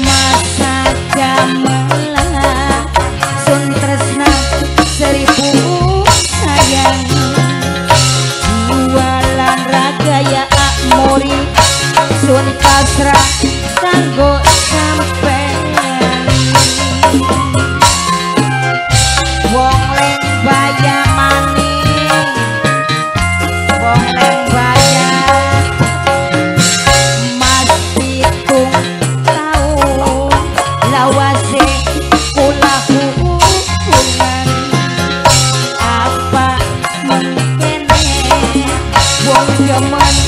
masa jamela sun terus tresna seribu sayang. Jualan lan raga ya amori sun pasrah tanggo wong Yaman